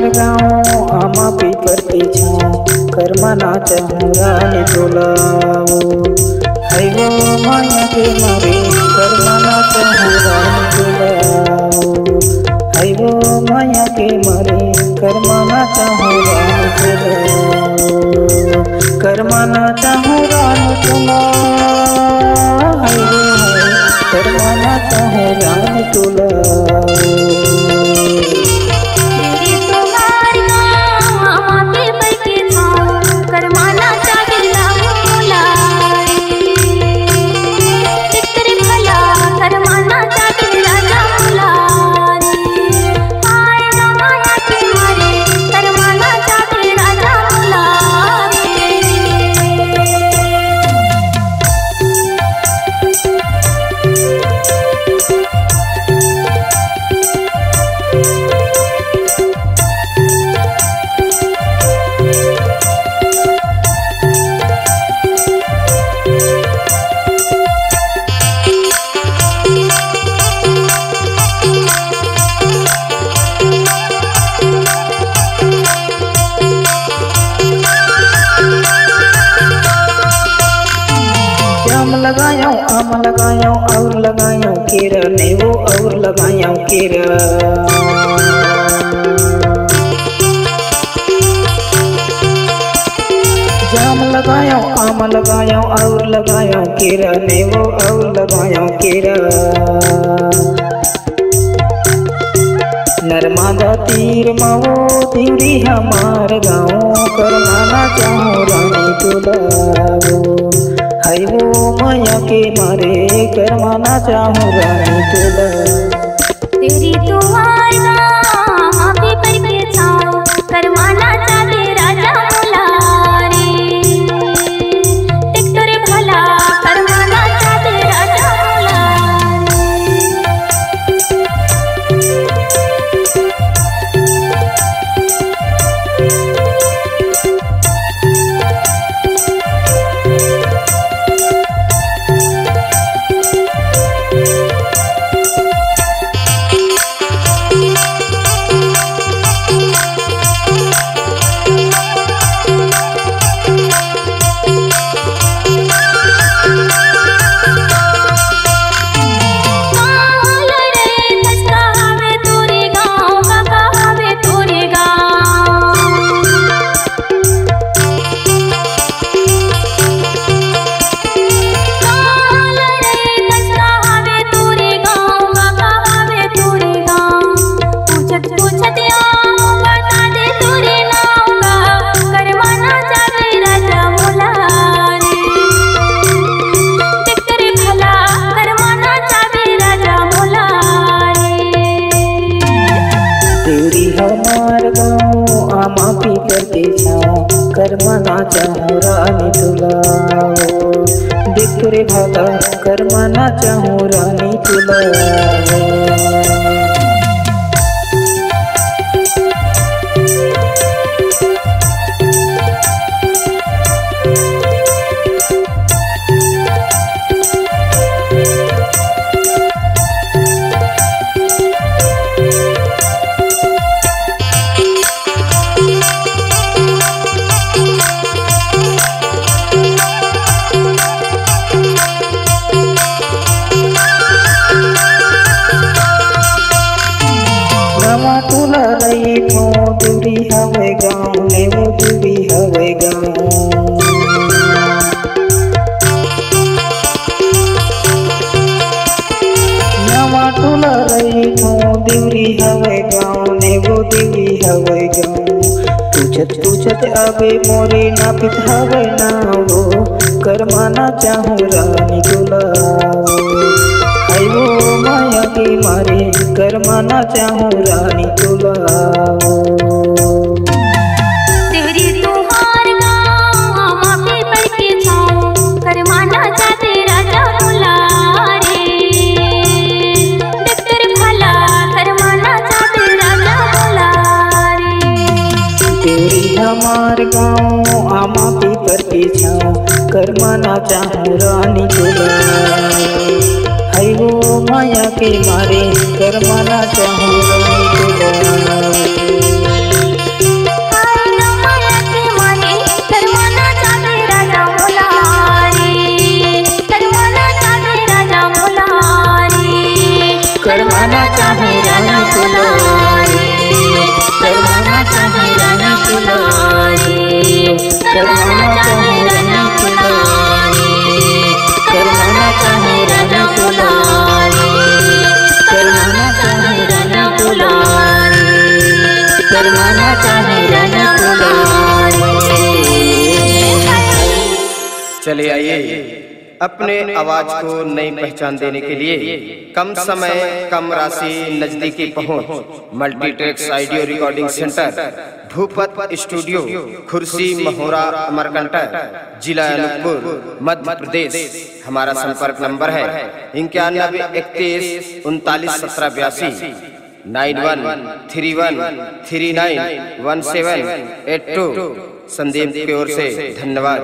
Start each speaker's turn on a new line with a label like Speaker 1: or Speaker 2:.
Speaker 1: कर गाँव आमा भी करती छाओ कर्मा नाच रानी बोलाओ हरि माया के मरे,
Speaker 2: कर्मा
Speaker 1: नाच लगायो, और लगायो केरा नेवो और लगायो केरा जाम लगायो, आम लगायो, और लगायो केरा नेवो और लगायो केरा नर्मदा तीर मावो, तीरी हमार गाँव। करमाना चाहूँ रानी तुलाओ है के मारे करमाना चाहूँगा
Speaker 2: तेरी
Speaker 1: हमार गाँव आमा पी करके छाओ करमाना चाहूँ रानी तुलाओ बिखरे भला करमाना चाहूँ रानी तुलाओ हवे गाँव पूछत पूछत अबे मोरे ना पित हवे ना हो करमाना चाहूँ रानी तुलाओ आयो माया के मारे करमाना चाहूँ रानी तुलाओ के छाँव चाहूँ रानी तुलाओ है वो माया के मारे करमाना चाहूँ रानी
Speaker 3: चले आइए। अपने आवाज़ को नई पहचान देने के लिए कम समय कम राशि नजदीकी पहुँच। Multitracks audio recording centre Bhupat studio Khursi Mahora Amarkantak जिला अनूपपुर मध्य प्रदेश हमारा संपर्क नंबर है इक्यानबे इकतीस उनतालीस सत्रह बयासी nine one three one three nine one seven eight two Sandeep की ओर से धन्यवाद।